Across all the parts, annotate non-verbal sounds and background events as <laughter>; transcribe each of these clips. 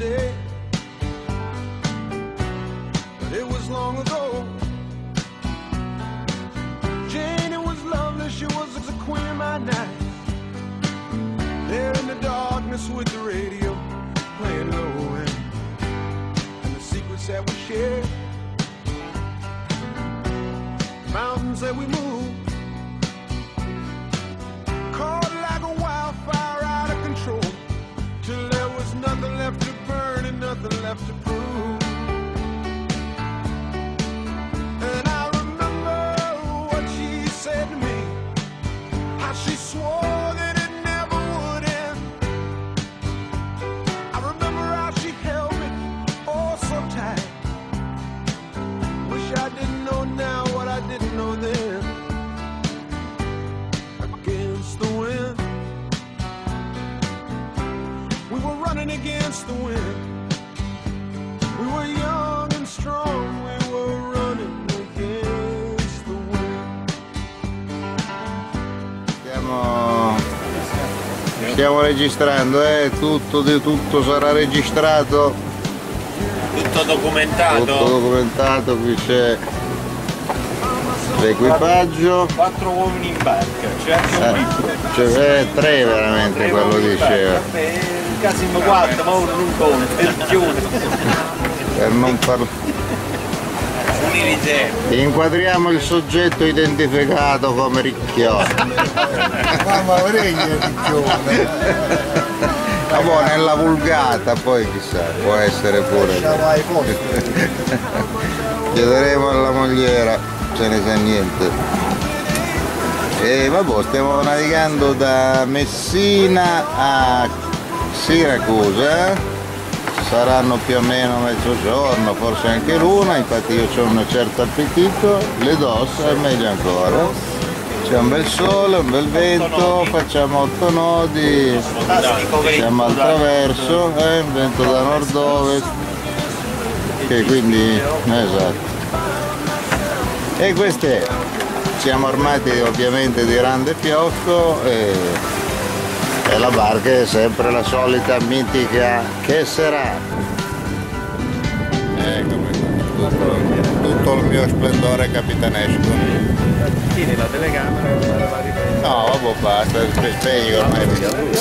yesterday. But it was long ago. Jane, it was lovely, she was the queen of my night. There in the darkness with the radio playing low end. And the secrets that we shared. Mountains that we moved. Caught like a wildfire have to stiamo registrando, eh? tutto di tutto sarà registrato, Tutto documentato. tutto documentato, qui c'è l'equipaggio, Quattro uomini in barca, c'è anche un eh, bimbo. cioè, eh, tre veramente Tre quello diceva, barca. Eh, Casimo quattro, ma uno non conta, il chiuso. per non parlare. Inquadriamo il soggetto identificato come Ricchione. Mamma regna picchione. Ma boh, nella vulgata poi chissà, può essere pure. Chiederemo alla mogliera, ce ne sa niente. E vabbè, stiamo navigando da Messina a Siracusa. Saranno più o meno mezzogiorno, forse anche l'una, infatti io ho un certo appetito, le dos è meglio ancora. C'è un bel sole, un bel vento, facciamo otto nodi, siamo al traverso, eh, vento da nord-ovest, che quindi, esatto. E queste, siamo armati ovviamente di rande fiocco e, e la barca è sempre la solita mitica che sarà. Eccomi tutto, tutto il mio splendore capitanesco. Tieni la telecamera No, vabbè, basta, spe- spegni ormai.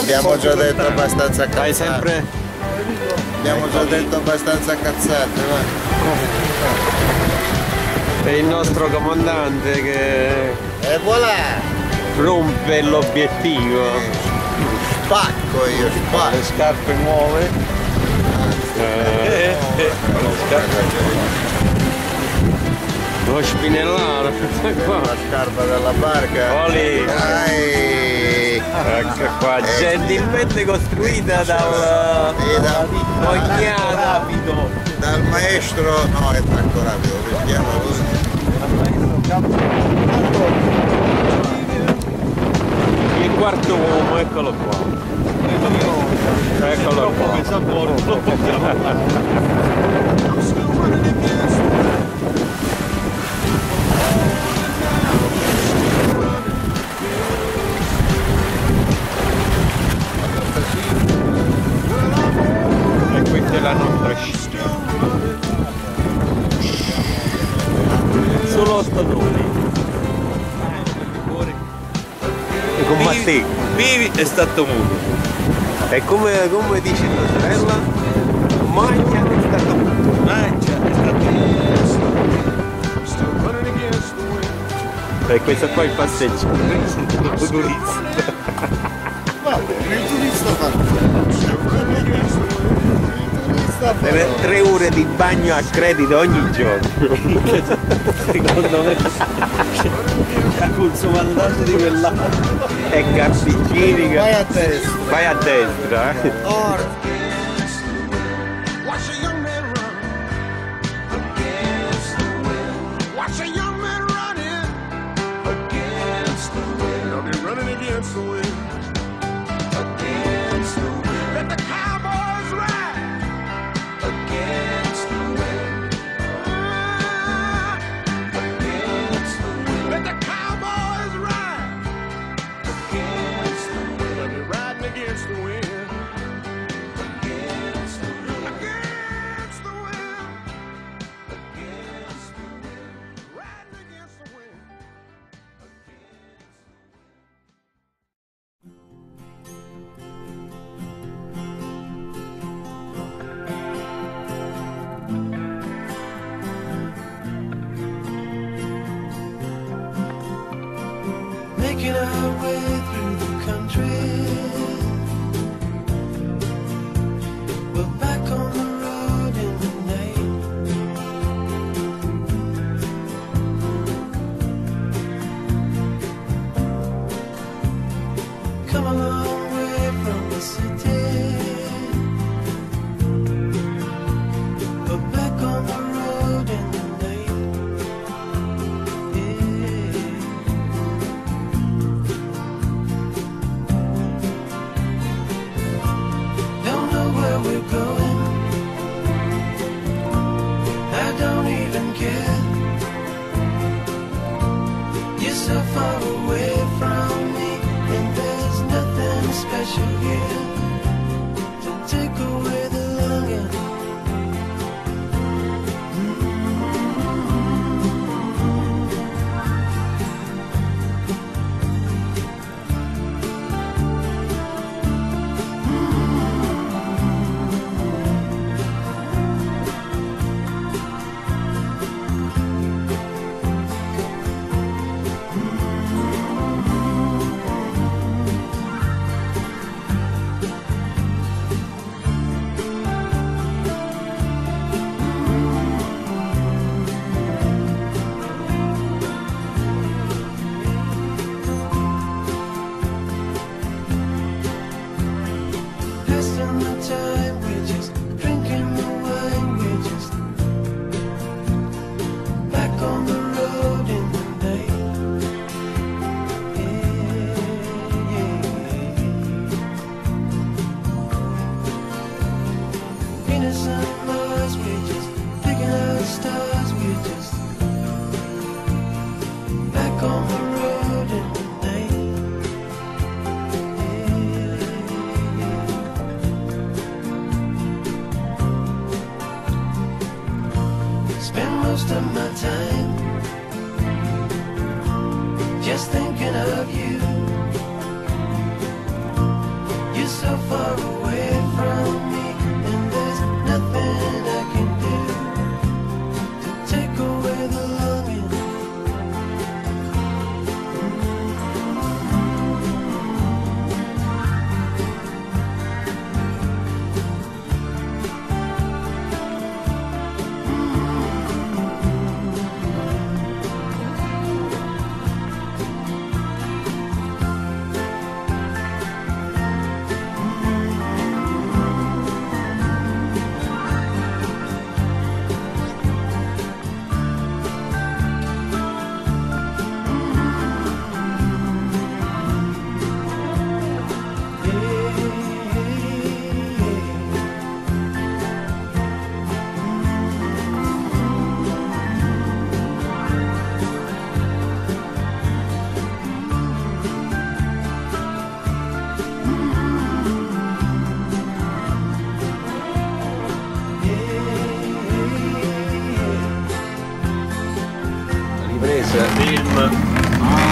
Abbiamo già detto abbastanza cazzate. Vai sempre. Abbiamo già detto abbastanza cazzate, va. È il nostro comandante che E voilà! rompe l'obiettivo. Spacco io, spacco! Le scarpe nuove. Eh, scarpe. Lo spinellaro. Qua. La scarpa della barca. Oli. Dai! Ecco qua, gentilmente costruita dal E da- Mognana. dal maestro, no è troppo rapido, vediamo Quarto uomo, eccolo qua. Eccolo qua. E E Matteo. Vivi è stato muto. E come, come dice tua sorella? Magna è stato muto. Mangia è stato muto. E questo qua è il passeggio. Il turista fa. Il turista fa. Tre, tre ore di bagno a credito ogni giorno. <laughs> Secondo me con il comandante di quell'altro. E carta igienica. Vai a testa. Vai a destra. eh.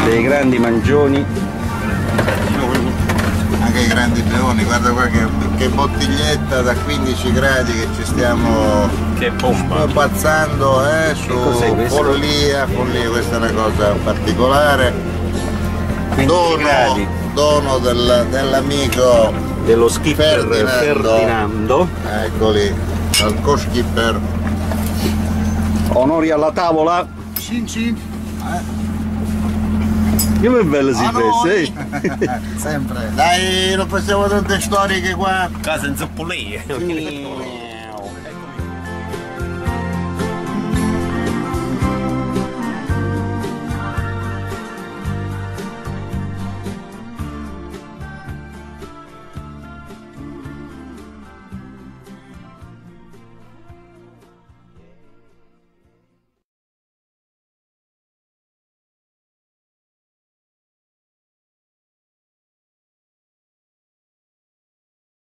Dei grandi mangioni Anche i grandi peoni, guarda qua che, che bottiglietta da 15 gradi che ci stiamo Che bomba! abbazzando eh, su follia, follia, questa è una cosa particolare. 15 Dono, gradi dono del- dell'amico, dello skipper Ferdinando. Ferdinando eccoli, dal co-skipper. onori alla tavola Cin cin. Come bello si A noi. veste eh? <laughs> Sempre. Dai, non facciamo tante storiche qua. Casa in zoppolia! eh?